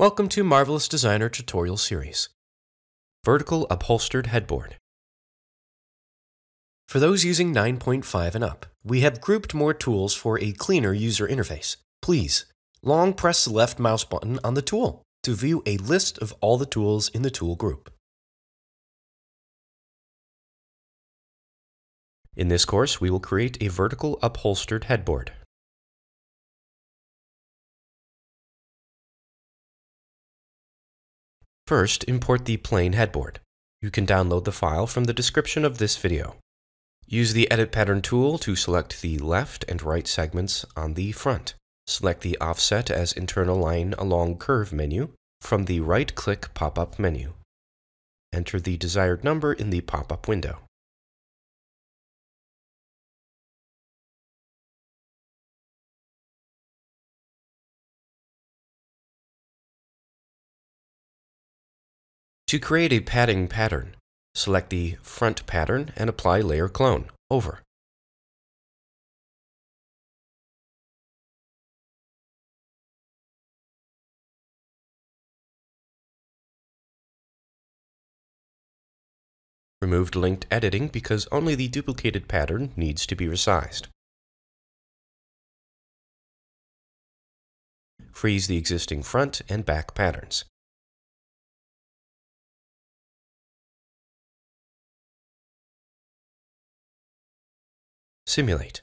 Welcome to Marvelous Designer Tutorial Series. Vertical Upholstered Headboard. For those using 9.5 and up, we have grouped more tools for a cleaner user interface. Please, long press the left mouse button on the tool to view a list of all the tools in the tool group. In this course, we will create a vertical upholstered headboard. First, import the plain headboard. You can download the file from the description of this video. Use the Edit Pattern tool to select the left and right segments on the front. Select the Offset as Internal Line Along Curve menu from the right-click pop-up menu. Enter the desired number in the pop-up window. To create a padding pattern, select the front pattern and apply layer clone over. Removed linked editing because only the duplicated pattern needs to be resized. Freeze the existing front and back patterns. Simulate.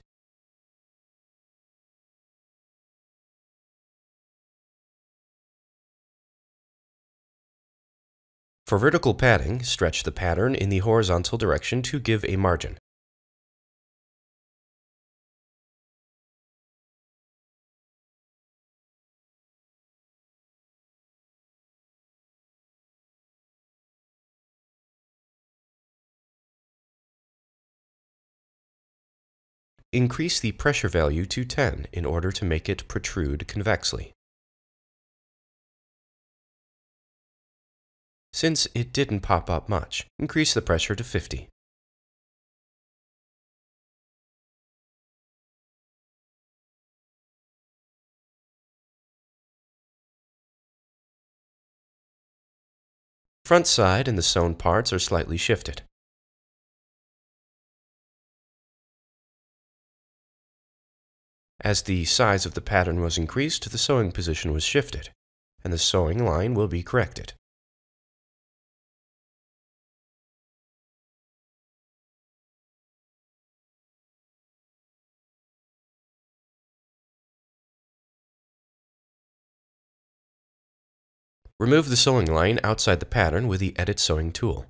For vertical padding, stretch the pattern in the horizontal direction to give a margin. Increase the pressure value to 10 in order to make it protrude convexly. Since it didn't pop up much, increase the pressure to 50. Front side and the sewn parts are slightly shifted. As the size of the pattern was increased, the sewing position was shifted, and the sewing line will be corrected. Remove the sewing line outside the pattern with the Edit Sewing tool.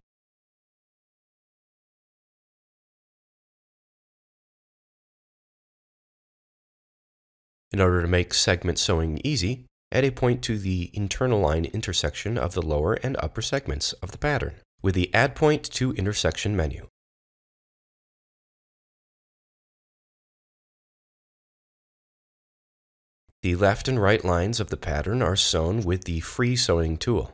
In order to make segment sewing easy, add a point to the internal line intersection of the lower and upper segments of the pattern with the Add Point to Intersection menu. The left and right lines of the pattern are sewn with the Free Sewing tool.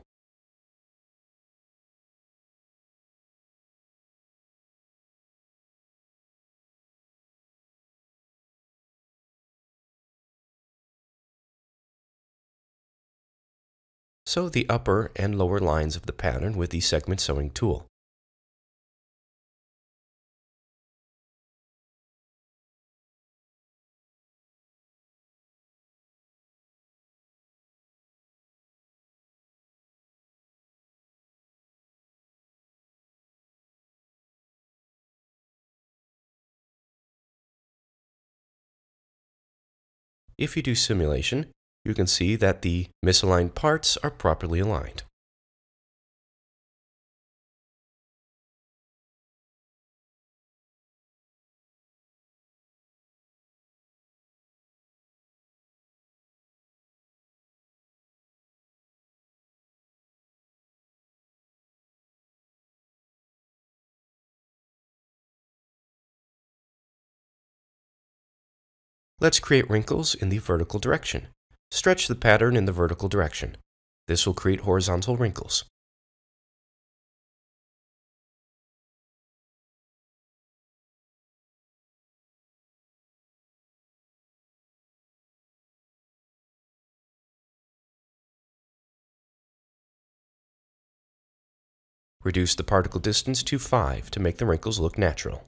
Sew the upper and lower lines of the pattern with the segment sewing tool. If you do simulation, you can see that the misaligned parts are properly aligned. Let's create wrinkles in the vertical direction. Stretch the pattern in the vertical direction. This will create horizontal wrinkles. Reduce the particle distance to 5 to make the wrinkles look natural.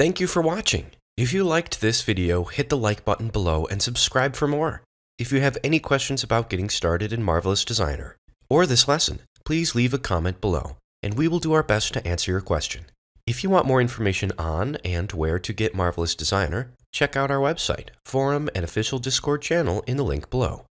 Thank you for watching. If you liked this video, hit the like button below and subscribe for more. If you have any questions about getting started in Marvelous Designer or this lesson, please leave a comment below, and we will do our best to answer your question. If you want more information on and where to get Marvelous Designer, check out our website, forum, and official Discord channel in the link below.